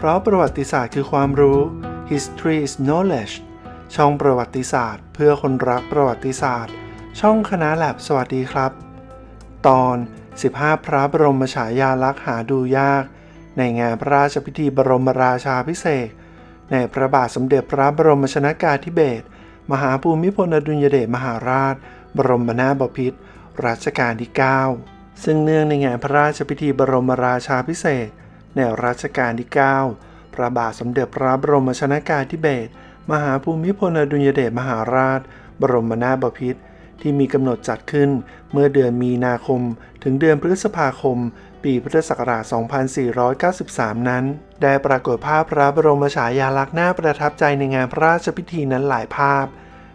เพราะประวัติศาสตร์คือความรู้ History is knowledge ช่องประวัติศาสตร์ เพื่อคนรักประวัติศาสตร์ ช่องคณะแลบสวัสดีครับ ตอน 15 พระบรมฉายาลักษณ์หาดูยาก ในงานพระราชพิธีบรมราชาพิเศษ ในพระบาทสมเด็จพระบรมชนากาธิเบศรมหาภูมิพลอดุลยเดชมหาราช บรมนาถบพิตรรัชกาลที่ 9 ซึ่งเนื่องในงานพระราชพิธีบรมราชาพิเศษ ในรัชกาลที่ 9 พระบาทสมเด็จพระบรมชนากาธิเบศรมหาภูมิพลอดุลยเดชมหาราช บรมนาถบพิตรที่มีกำหนดจัดขึ้นเมื่อเดือนมีนาคม ถึงเดือนพฤษภาคม ปีพุทธศักราช 2493 นั้น ได้ปรากฏภาพพระบรมฉายาลักษณ์น่าประทับใจในงานพระราชพิธีนั้นหลายภาพ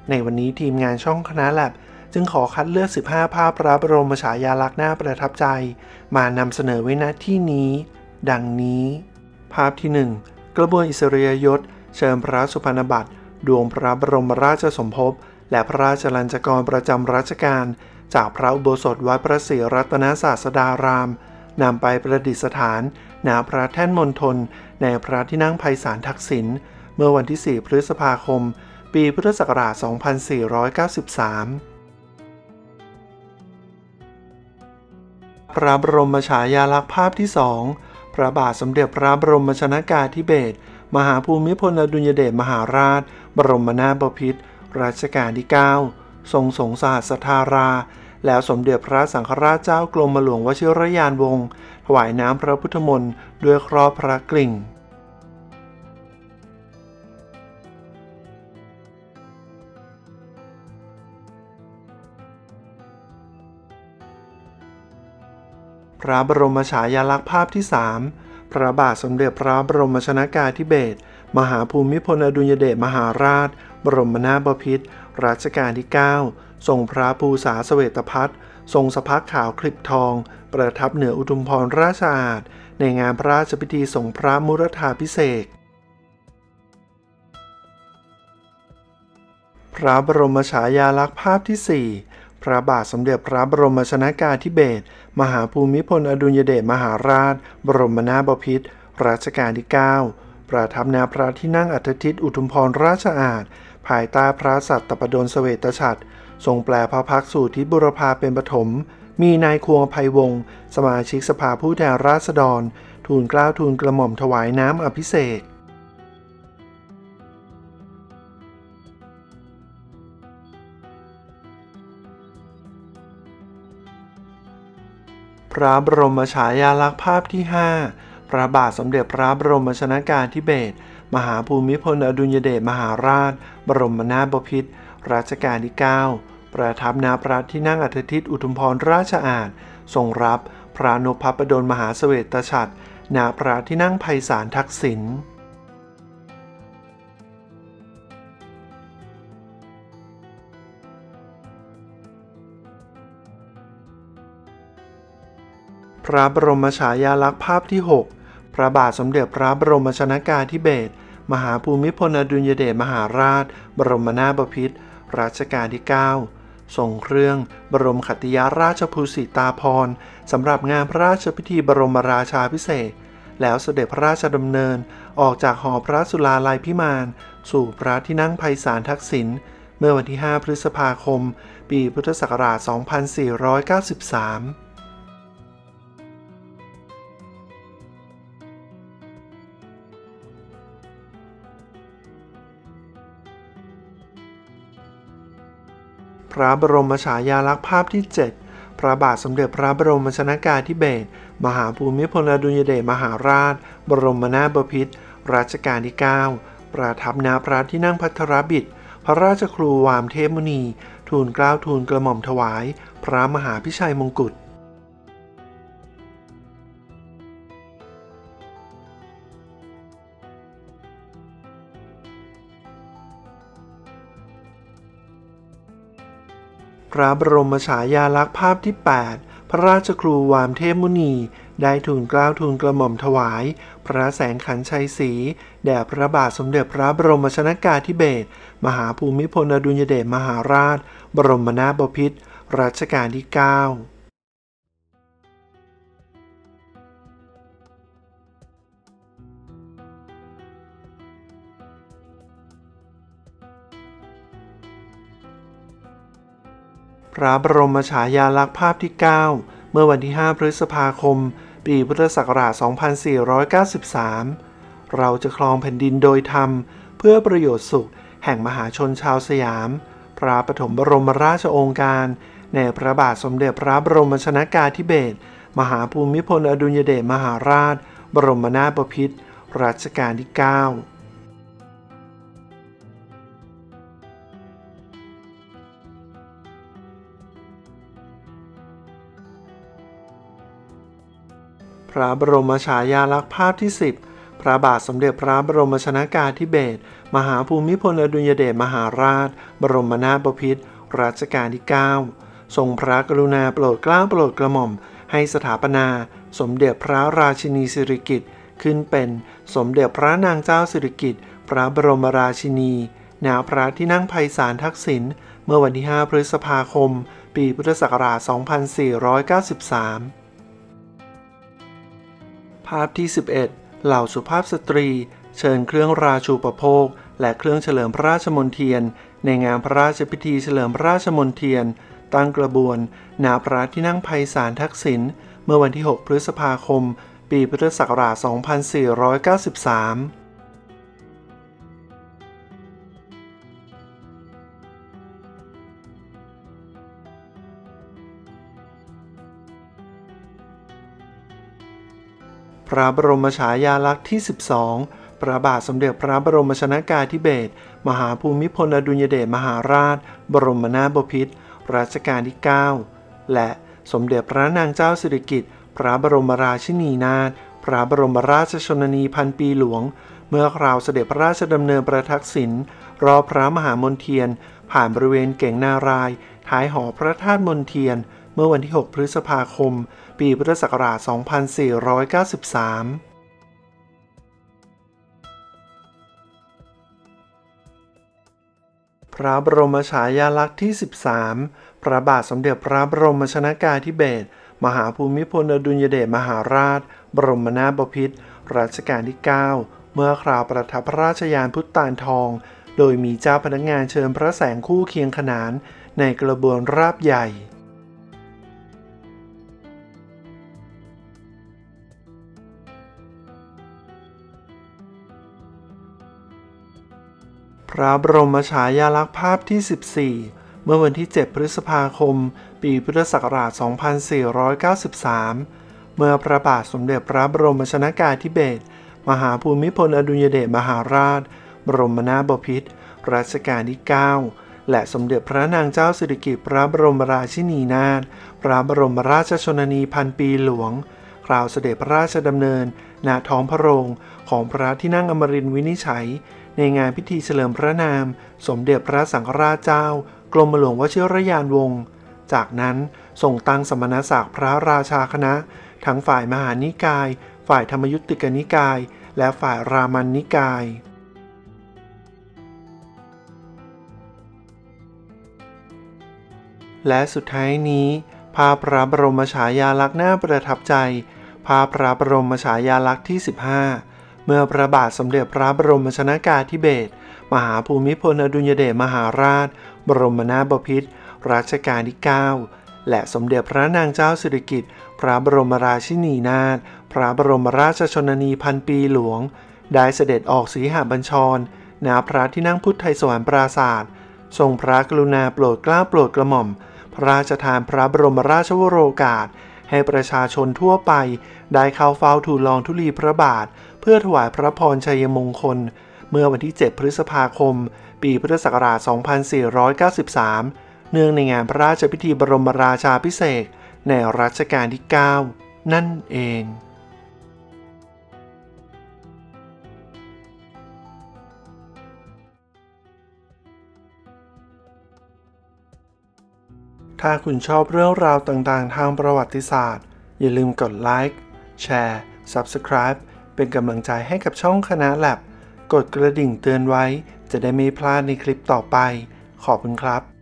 ในวันนี้ทีมงานช่องคณะแลบจึงขอคัดเลือก 15 ภาพพระบรมฉายาลักษณ์น่าประทับใจ มานำเสนอไว้ณที่นี้ ดังนี้ ภาพที่ 1 กระบวนอิสริยยศ เชิญพระสุพรรณบัตร ดวงพระบรมราชสมภพ และพระราชลัญจกรประจำรัชกาลจากพระอุโบสถวัดพระศรีรัตนศาสดารามนำไปประดิษฐานณพระแท่นมณฑลในพระที่นั่งไพศาลทักษิณเมื่อวันที่ 4 พฤษภาคม ปีพุทธศักราช 2493พระบรมฉายาลักษณ์ภาพที่สอง พระบาทสมเด็จพระบรมชนากาธิเบศรมหาภูมิพลอดุลยเดชมหาราช บรมนาถบพิตรรัชกาลที่ 9 ทรงสงสหัสธารา แล้วสมเด็จพระสังฆราชเจ้ากรมหลวงวชิรยานวงศ์ถวายน้ำพระพุทธมนต์ด้วยครอบพระกลิ่ง พระบรมฉายาลักษณ์ภาพที่ 3 พระบาทสมเด็จพระบรมชนากาธิเบศรมหาภูมิพลอดุลยเดชมหาราช บรมนาถบพิตรรัชกาลที่ 9 ทรงพระภูษาสเสวตพัฒน์ทรงสพักขาวคลิปทอง ประทับเหนืออุทุมพรราชอาณในงานพระราชพิธีสงพระมุรธาพิเศษพระบรมฉายาลักษณ์ภาพที่ 4 พระบาทสมเด็จพระบรมชนากาธิเบศร มหาภูมิพลอดุลยเดชมหาราช บรมนาถบพิตรรัชกาลที่ 9 ประทับนาพระที่นั่งอัฐทิตอุทุมพรราชอาณภายใต้พระสัตตปดลเสวตฉัตรทรงแปลพระพักสู่ทิศบุรพาเป็นปฐมมีนายควงภัยวงศ์สมาชิกสภาผู้แทนราษฎร ทูลเกล้าทูลกระหม่อมถวายน้ำอภิเษก พระบรมฉายาลักษณ์ภาพที่ 5 พระบาทสมเด็จพระบรมชนากาธิเบศรมหาภูมิพลอดุลยเดชมหาราช บรมนาถบพิตรรัชกาลที่ 9 ประทับนาพระที่นั่งอัฐทิตอุทุมพรราชอาณทรงรับพระนพพดลมหาเสวตฉัตรนาพระที่นั่งไพศาลทักษิณ พระบรมฉายาลักษณ์ภาพที่ 6 พระบาทสมเด็จพระบรมชนากาธิเบศรมหาภูมิพลอดุลยเดชมหาราช บรมนาถบพิตรรัชกาลที่9ส่งเครื่องบรมขัตยาราชภูสิตาพรสำหรับงานพระราชพิธีบรมราชาพิเศษ แล้วเสด็จพระราชดำเนินออกจากหอพระสุลาลัยพิมาน สู่พระที่นั่งไพศาลทักษิณเมื่อวันที่ 5 พฤษภาคม ปีพุทธศักราช 2493 พระบรมฉายาลักษณ์ภาพที่ 7 พระบาทสมเด็จพระบรมชนากาธิเบศรมหาภูมิพลอดุลยเดชมหาราช บรมนาถบพิตรรัชกาลที่ 9 ประทับนาพระที่นั่งพัทรบิดพระราชครูวามเทพมุนี ทูลเกล้าทูลกระหม่อมถวาย พระมหาพิชัยมงกุฎ พระบรมฉายาลักษณ์ภาพที่ 8 พระราชครูวามเทพมุนี ได้ทูลเกล้าทูลกระหม่อมถวาย พระแสงขันชัยศรีแด่พระบาทสมเด็จพระบรมชนากาธิเบศรมหาภูมิพลอดุลยเดชมหาราช บรมนาถบพิตรรัชกาลที่ 9 พระบรมฉายาลักษณ์ภาพที่ 9 เมื่อวันที่ 5 พฤษภาคม ปีพุทธศักราช 2493 เราจะครองแผ่นดินโดยธรรม เพื่อประโยชน์สุข แห่งมหาชนชาวสยาม พระปฐมบรมราชโองการ ในพระบาทสมเด็จพระบรมชนากาธิเบศร มหาภูมิพลอดุลยเดชมหาราช บรมนาถบพิตรรัชกาลที่ 9 พระบรมฉายาลักษณ์ภาพที่ 10 พระบาทสมเด็จพระบรมชนากาธิเบศรมหาภูมิพลอดุลยเดชมหาราช บรมนาถบพิตรรัชกาลที่ 9 ทรงพระกรุณาโปรดเกล้าโปรดกระหม่อม ให้สถาปนา สมเด็จพระราชินีสิริกิติ์ขึ้นเป็นสมเด็จพระนางเจ้าสิริกิติ์พระบรมราชินีณพระที่นั่งไพศาลทักษิณเมื่อวันที่ 5 พฤษภาคม ปีพุทธศักราช 2493าพที่ 11 เหล่าสุภาพสตรี เชิญเครื่องราชูปโภค และเครื่องเฉลิมพระราชมนเทียน ในงานพระราชพิธีเฉลิมพระราชมนเทียน ตั้งกระบวนนาพระที่นั่งไพศาลทักษิณเมื่อวันที่ 6 พฤษภาคม ปีพุทธศักราช 2493 ระบรมฉายาลักษณ์ที่ 12 พระบาทสมเด็จพระบรมชนากาธิเบศรมหาภูมิพลอดุลยเดชมหาราช บรมนาถบพิตรรัชกาลที่ 9 และสมเด็จพระนางเจ้าสิริกิติ์พระบรมราชินีนาถพระบรมราชชนนีพันปีหลวง เมื่อคราวเสด็จพระราชดำเนินประทักษิณรอพระมหามนเทียน ผ่านบริเวณเก่งนาราย ท้ายหอพระธาตุมนเทียน เมื่อวันที่ 6 พฤษภาคม ปีพุทธศักราช 2493พระบรมฉายาลักษณ์ที่ 13 พระบาทสมเด็จพระบรมชนากาธิเบศร มหาภูมิพลอดุลยเดชมหาราช บรมนาถบพิตรรัชกาลที่ 9 เมื่อคราวประทับพระราชยานพุทธานทอง โดยมีเจ้าพนักงานเชิญพระแสงคู่เคียงขนานในกระบวนราบใหญ่ พระบรมฉายาลักษณ์ภาพที่ 14 เมื่อวันที่ 7 พฤษภาคม ปีพุทธศักราช 2493 เมื่อพระบาทสมเด็จพระบรมชนากาธิเบศรมหาภูมิพลอดุลยเดชมหาราช บรมนาถบพิตรรัชกาลที่ 9 และสมเด็จพระนางเจ้าสิริกิติ์พระบรมราชินีนาถพระบรมราชชนนีพันปีหลวงคราวเสด็จพระราชดำเนินณท้องพระโรงของพระที่นั่งอมรินวินิจฉัย ในงานพิธีเฉลิมพระนาม สมเด็จพระสังฆราชเจ้า กรมหลวงวชิรยานวงศ์จากนั้นส่งตั้งสมณศักดิ์พระราชาคณะ ทั้งฝ่ายมหานิกาย ฝ่ายธรรมยุติกนิกาย และฝ่ายรามันนิกายและสุดท้ายนี้ ภาพพระบรมฉายาลักษณ์น่าประทับใจ ภาพพระบรมฉายาลักษณ์ที่ 15 เมื่อพระบาทสมเด็จพระบรมชนากาธิเบศรมหาภูมิพลอดุลยเดชมหาราช บรมนาถบพิตรรัชกาลที่ 9 และสมเด็จพระนางเจ้าสิริกิติ์พระบรมราชินีนาถพระบรมราชชนนีพันปีหลวง ได้เสด็จออกสีหบัญชรณพระที่นั่งพุทธไทยสวรรค์ปราศาสตร์ทรงพระกรุณาโปรดเกล้าโปรดกระหม่อม พระราชทานพระบรมราชวโรกาส ให้ประชาชนทั่วไป ได้เข้าเฝ้าทูลลองทุลีพระบาท เพื่อถวายพระพรชัยมงคล เมื่อวันที่ 7 พฤษภาคม ปีพุทธศักราช 2493 เนื่องในงานพระราชพิธีบรมราชาพิเศษในรัชกาลที่ 9 นั่นเองถ้าคุณชอบเรื่องราวต่างๆ ทางประวัติศาสตร์ อย่าลืมกดไลค์ แชร์ Subscribe เป็นกำลังใจให้กับช่องคณะแลบกดกระดิ่งเตือนไว้ จะได้ไม่พลาดในคลิปต่อไป ขอบคุณครับ